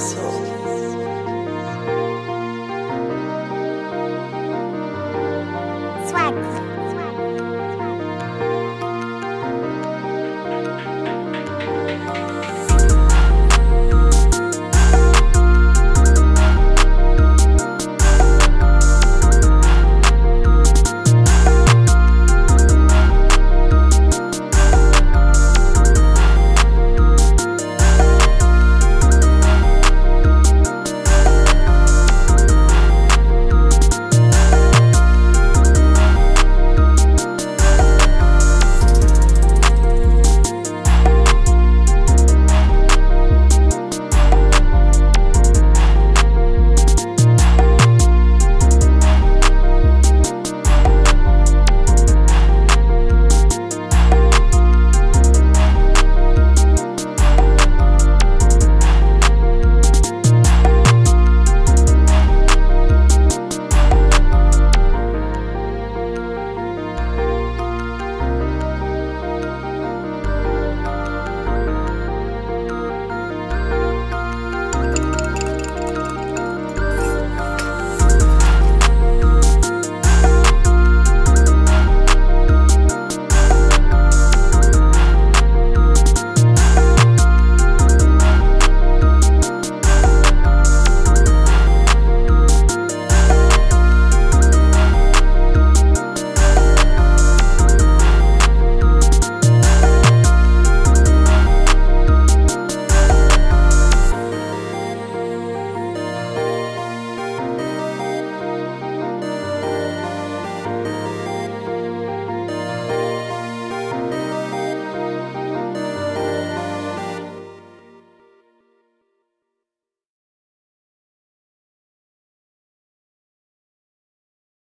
soul.